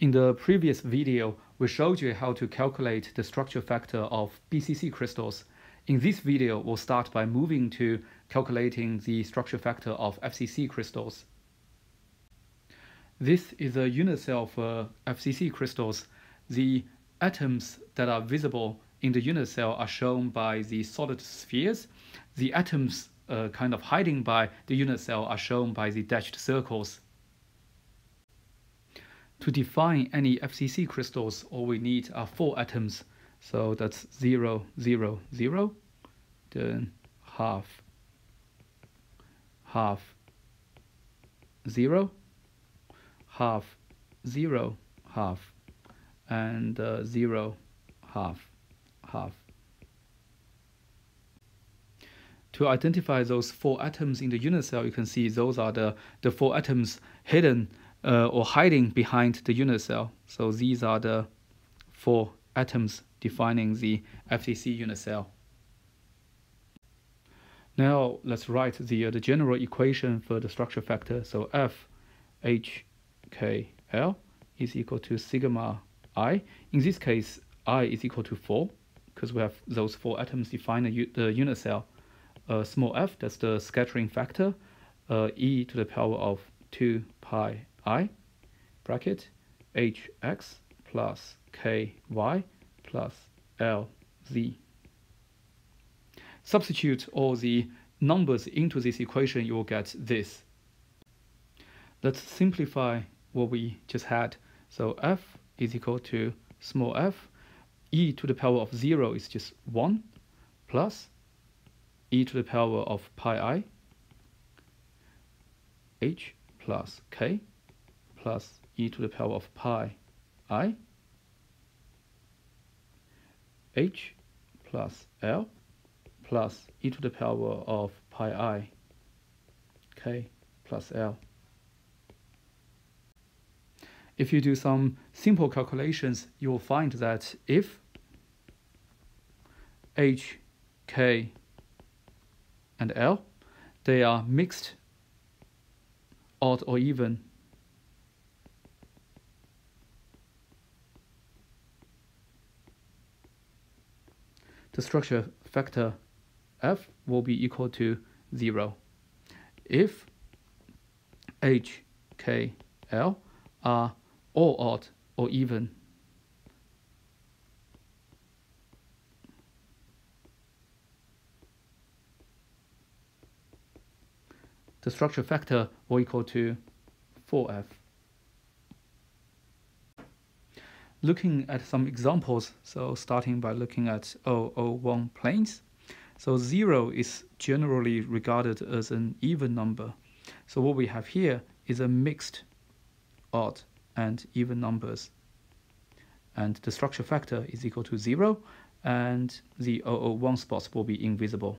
In the previous video, we showed you how to calculate the structure factor of BCC crystals. In this video, we'll start by moving to calculating the structure factor of FCC crystals. This is a unit cell for FCC crystals. The atoms that are visible in the unit cell are shown by the solid spheres. The atoms uh, kind of hiding by the unit cell are shown by the dashed circles. To define any FCC crystals, all we need are four atoms. So that's 0, 0, 0, then half, half, 0, half, 0, half, and uh, 0, half, half. To identify those four atoms in the unit cell, you can see those are the, the four atoms hidden uh, or hiding behind the unit cell. So these are the four atoms defining the FCC unit cell. Now let's write the, uh, the general equation for the structure factor. So F H K L is equal to sigma i. In this case, i is equal to 4 because we have those four atoms define the, unit cell. Uh, small f, that's the scattering factor, uh, e to the power of 2 pi i bracket hx plus ky plus lz. Substitute all the numbers into this equation, you will get this. Let's simplify what we just had. So f is equal to small f, e to the power of 0 is just 1, plus e to the power of pi i, h plus k plus e to the power of pi i h plus l plus e to the power of pi i k plus l. If you do some simple calculations, you will find that if h, k, and l, they are mixed, odd or even, the structure factor f will be equal to 0. If h, k, l are all odd or even, the structure factor will equal to 4f. Looking at some examples, so starting by looking at 001 planes. So 0 is generally regarded as an even number. So what we have here is a mixed odd and even numbers. And the structure factor is equal to 0 and the 001 spots will be invisible.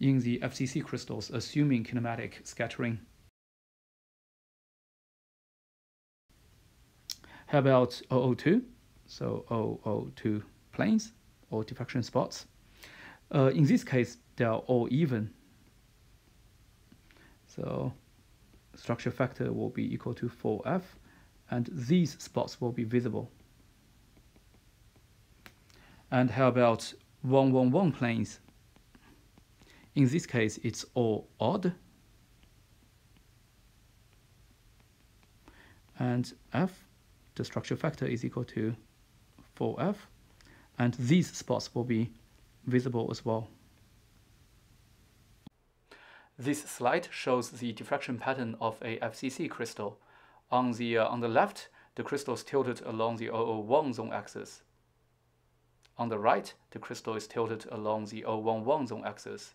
In the FCC crystals, assuming kinematic scattering, How about 002? So 002 planes or diffraction spots. Uh, in this case, they are all even. So structure factor will be equal to 4f and these spots will be visible. And how about 111 planes? In this case, it's all odd. And f the structure factor is equal to 4f, and these spots will be visible as well. This slide shows the diffraction pattern of a FCC crystal. On the, uh, on the left, the crystal is tilted along the 001 zone axis. On the right, the crystal is tilted along the 011 zone axis.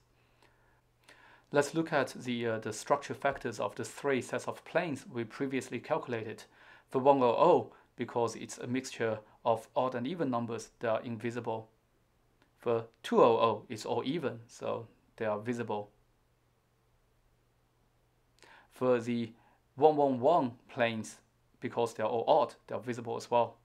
Let's look at the, uh, the structure factors of the three sets of planes we previously calculated for 100, because it's a mixture of odd and even numbers that are invisible. For 200, it's all even, so they are visible. For the 111 planes, because they are all odd, they are visible as well.